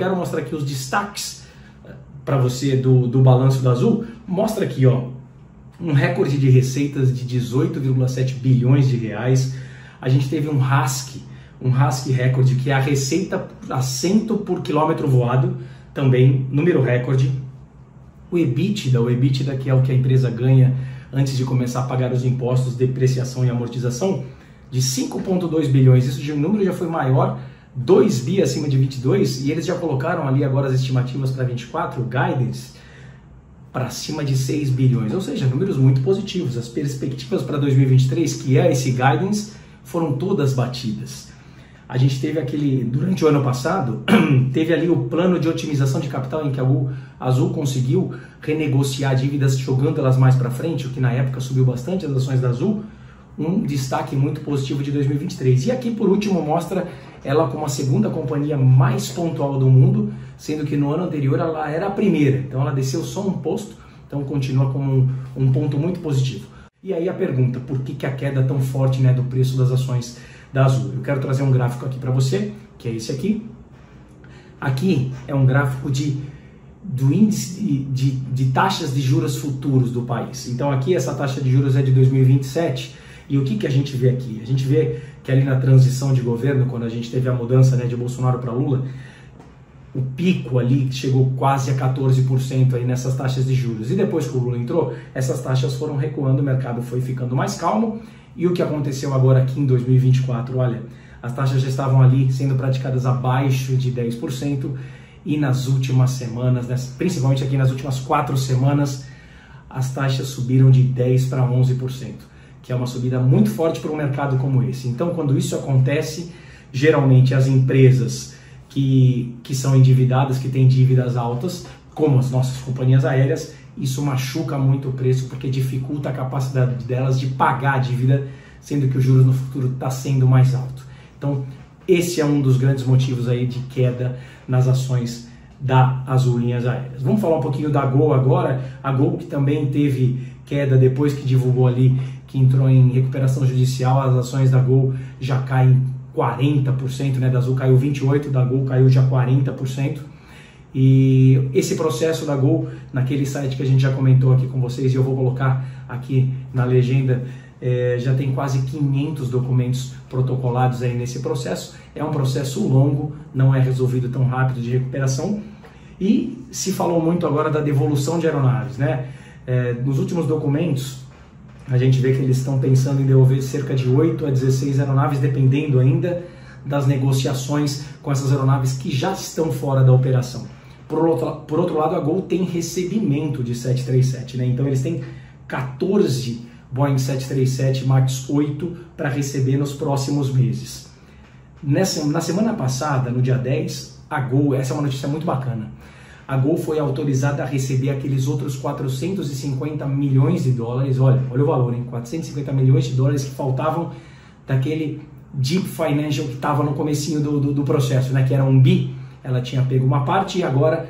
Quero mostrar aqui os destaques eh, para você do, do balanço da Azul. Mostra aqui, ó, um recorde de receitas de 18,7 bilhões de reais. A gente teve um RASC, um RASC recorde, que é a receita por assento por quilômetro voado, também número recorde. O EBITDA, o EBITDA que é o que a empresa ganha antes de começar a pagar os impostos, depreciação e amortização, de 5,2 bilhões. Um número já foi maior 2 bi acima de 22 e eles já colocaram ali agora as estimativas para 24, o guidance, para cima de 6 bilhões, ou seja, números muito positivos. As perspectivas para 2023, que é esse guidance, foram todas batidas. A gente teve aquele, durante o ano passado, teve ali o plano de otimização de capital em que a Azul conseguiu renegociar dívidas jogando elas mais para frente, o que na época subiu bastante as ações da Azul, um destaque muito positivo de 2023. E aqui, por último, mostra ela como a segunda companhia mais pontual do mundo, sendo que no ano anterior ela era a primeira. Então ela desceu só um posto, então continua como um, um ponto muito positivo. E aí a pergunta, por que, que a queda tão forte né, do preço das ações da Azul? Eu quero trazer um gráfico aqui para você, que é esse aqui. Aqui é um gráfico de do índice de, de, de, taxas de juros futuros do país. Então aqui essa taxa de juros é de 2027 e o que, que a gente vê aqui? A gente vê que ali na transição de governo, quando a gente teve a mudança né, de Bolsonaro para Lula, o pico ali chegou quase a 14% aí nessas taxas de juros. E depois que o Lula entrou, essas taxas foram recuando, o mercado foi ficando mais calmo. E o que aconteceu agora aqui em 2024? Olha, as taxas já estavam ali sendo praticadas abaixo de 10%. E nas últimas semanas, né, principalmente aqui nas últimas quatro semanas, as taxas subiram de 10% para 11% que é uma subida muito forte para um mercado como esse. Então, quando isso acontece, geralmente as empresas que, que são endividadas, que têm dívidas altas, como as nossas companhias aéreas, isso machuca muito o preço porque dificulta a capacidade delas de pagar a dívida, sendo que o juros no futuro está sendo mais alto. Então, esse é um dos grandes motivos aí de queda nas ações da Azul Linhas Aéreas. Vamos falar um pouquinho da Gol agora. A Gol que também teve queda depois que divulgou ali que entrou em recuperação judicial, as ações da Gol já caem 40%, né? Da Azul caiu 28%, da Gol caiu já 40%. E esse processo da Gol, naquele site que a gente já comentou aqui com vocês, e eu vou colocar aqui na legenda, é, já tem quase 500 documentos protocolados aí nesse processo. É um processo longo, não é resolvido tão rápido de recuperação. E se falou muito agora da devolução de aeronaves, né? É, nos últimos documentos, a gente vê que eles estão pensando em devolver cerca de 8 a 16 aeronaves, dependendo ainda das negociações com essas aeronaves que já estão fora da operação. Por outro, por outro lado, a Gol tem recebimento de 737, né? então eles têm 14 Boeing 737 MAX 8 para receber nos próximos meses. Nessa, na semana passada, no dia 10, a Gol, essa é uma notícia muito bacana, a Gol foi autorizada a receber aqueles outros 450 milhões de dólares. Olha, olha o valor, hein? 450 milhões de dólares que faltavam daquele Deep Financial que estava no comecinho do, do, do, processo, né? Que era um bi. Ela tinha pego uma parte e agora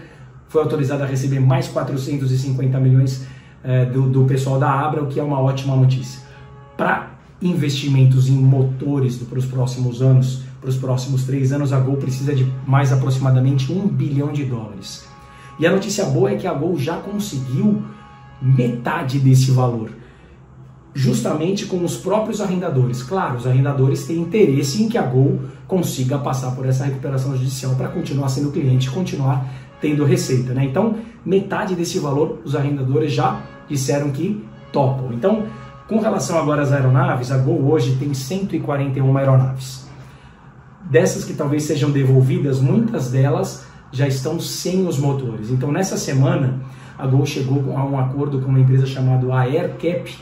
foi autorizada a receber mais 450 milhões eh, do, do pessoal da Abra, o que é uma ótima notícia. Para investimentos em motores para os próximos anos, para os próximos três anos, a Gol precisa de mais aproximadamente um bilhão de dólares. E a notícia boa é que a Gol já conseguiu metade desse valor, justamente com os próprios arrendadores. Claro, os arrendadores têm interesse em que a Gol consiga passar por essa recuperação judicial para continuar sendo cliente continuar tendo receita. Né? Então, metade desse valor os arrendadores já disseram que topam. Então, com relação agora às aeronaves, a Gol hoje tem 141 aeronaves. Dessas que talvez sejam devolvidas, muitas delas já estão sem os motores. Então, nessa semana, a Gol chegou a um acordo com uma empresa chamada AirCap,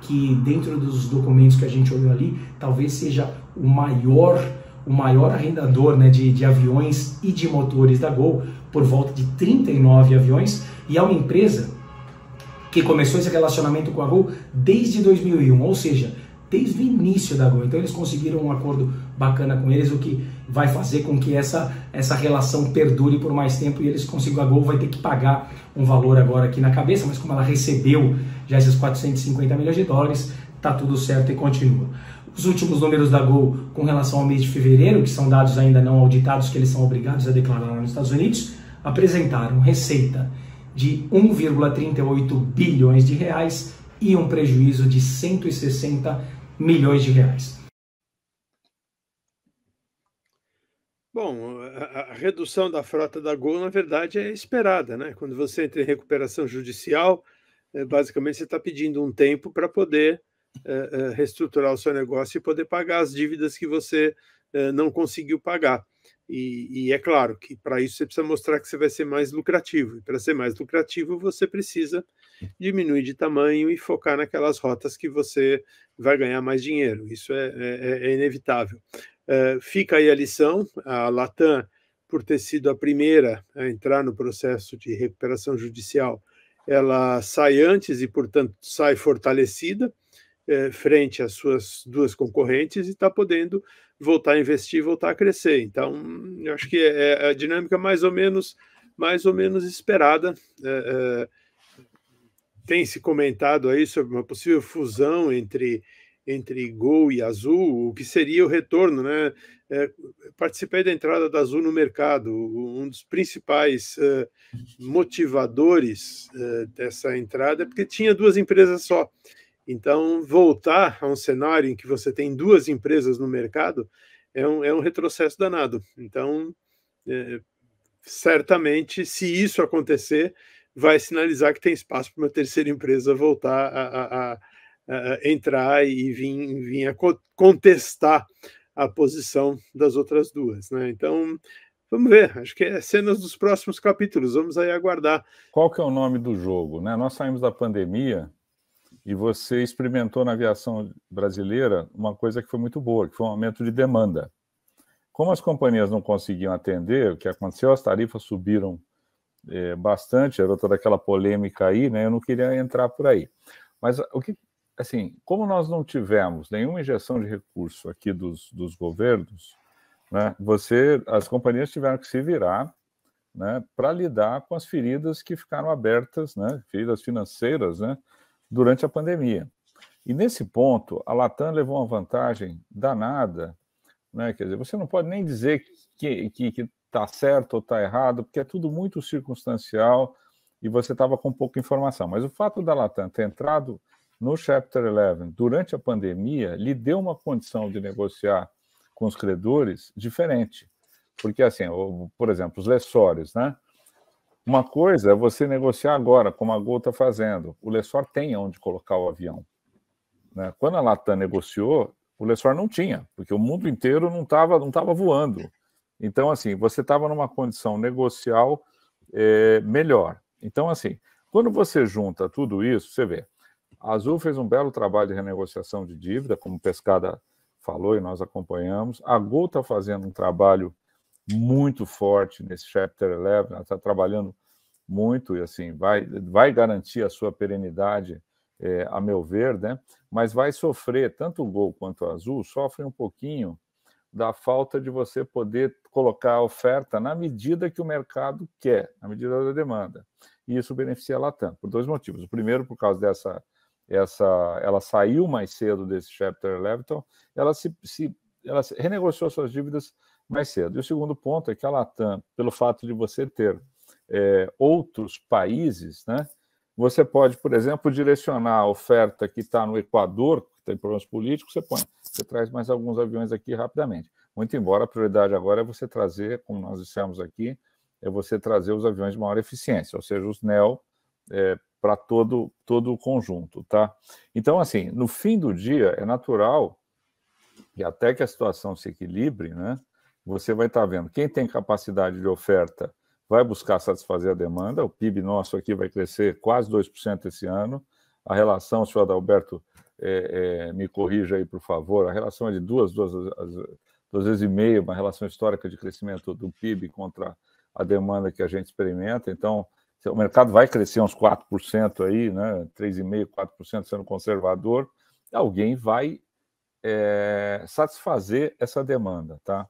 que dentro dos documentos que a gente olhou ali, talvez seja o maior o maior arrendador né, de, de aviões e de motores da Gol, por volta de 39 aviões, e é uma empresa que começou esse relacionamento com a Gol desde 2001, ou seja, desde o início da Gol. Então eles conseguiram um acordo bacana com eles, o que vai fazer com que essa, essa relação perdure por mais tempo e eles consigam. A Gol vai ter que pagar um valor agora aqui na cabeça, mas como ela recebeu já esses 450 milhões de dólares, tá tudo certo e continua. Os últimos números da Gol com relação ao mês de fevereiro, que são dados ainda não auditados, que eles são obrigados a declarar nos Estados Unidos, apresentaram receita de 1,38 bilhões de reais e um prejuízo de 160 milhões de reais. Bom, a, redução da frota da Gol, na verdade, é esperada, né? Quando você entra em recuperação judicial, é, basicamente você está pedindo um tempo para poder é, é, reestruturar o seu negócio e poder pagar as dívidas que você não conseguiu pagar. E, e é claro que para isso você precisa mostrar que você vai ser mais lucrativo. E para ser mais lucrativo, você precisa diminuir de tamanho e focar naquelas rotas que você vai ganhar mais dinheiro. Isso é, é, é inevitável. fica aí a lição: a Latam, por ter sido a primeira a entrar no processo de recuperação judicial, ela sai antes e, portanto, sai fortalecida é, frente às suas duas concorrentes e está podendo voltar a investir, voltar a crescer. Então, eu acho que é, é a dinâmica mais ou menos, mais ou menos esperada. É, é tem se comentado aí sobre uma possível fusão entre entre Gol e Azul, o que seria o retorno, né? É, participei da entrada da Azul no mercado, um dos principais uh, motivadores uh, dessa entrada, porque tinha duas empresas só. Então, voltar a um cenário em que você tem duas empresas no mercado é um, é um retrocesso danado. Então, é, certamente, se isso acontecer, vai sinalizar que tem espaço para uma terceira empresa voltar a, a, a, entrar e vir, vir a contestar a posição das outras duas. Né? Então, vamos ver. Acho que é cenas dos próximos capítulos. Vamos aí aguardar. Qual que é o nome do jogo? Né? Nós saímos da pandemia e você experimentou na aviação brasileira uma coisa que foi muito boa, que foi um aumento de demanda. Como as companhias não conseguiam atender, o que aconteceu? As tarifas subiram é, bastante, era toda aquela polêmica aí, né? Eu não queria entrar por aí. Mas o que, assim, como nós não tivemos nenhuma injeção de recurso aqui dos, dos governos, né? Você, as companhias tiveram que se virar, né? Para lidar com as feridas que ficaram abertas, né? Feridas financeiras, né? durante a pandemia. E nesse ponto, a Latam levou uma vantagem danada, né? Quer dizer, você não pode nem dizer que que está certo ou está errado, porque é tudo muito circunstancial e você estava com pouca informação. Mas o fato da Latam ter entrado no Chapter 11 durante a pandemia lhe deu uma condição de negociar com os credores diferente. Porque, assim, por exemplo, os lessores, né? Uma coisa é você negociar agora, como a Gol está fazendo. O lessor tem onde colocar o avião. Né? Quando a Latam negociou, o lessor não tinha, porque o mundo inteiro não estava não tava voando. Então, assim, você estava numa condição negocial é, melhor. Então, assim, quando você junta tudo isso, você vê, a Azul fez um belo trabalho de renegociação de dívida, como Pescada falou e nós acompanhamos. A Gol está fazendo um trabalho muito forte nesse Chapter 11, ela está trabalhando muito e assim vai, vai garantir a sua perenidade, é, a meu ver, né? mas vai sofrer, tanto o Gol quanto o Azul, sofrem um pouquinho da falta de você poder colocar a oferta na medida que o mercado quer, na medida da demanda. E isso beneficia a Latam, por dois motivos. O primeiro, por causa dessa. Essa, ela saiu mais cedo desse Chapter 11, então ela se, se ela renegociou suas dívidas mais cedo. E o segundo ponto é que a Latam, pelo fato de você ter é, outros países, né, você pode, por exemplo, direcionar a oferta que está no Equador, que tem problemas políticos, você põe, você traz mais alguns aviões aqui rapidamente. Muito embora a prioridade agora é você trazer, como nós dissemos aqui, é você trazer os aviões de maior eficiência, ou seja, os NEO, é, para todo, todo o conjunto, tá? Então, assim, no fim do dia, é natural e até que a situação se equilibre, né? você vai estar tá vendo quem tem capacidade de oferta vai buscar satisfazer a demanda. O PIB nosso aqui vai crescer quase 2% esse ano. A relação, senhor Adalberto é, é, me corrija aí, por favor, a relação é de duas, duas, duas vezes e meia, uma relação histórica de crescimento do PIB contra a demanda que a gente experimenta. Então, o mercado vai crescer uns 4% aí, né? 3,5%, 4% sendo conservador, alguém vai é, satisfazer essa demanda, tá?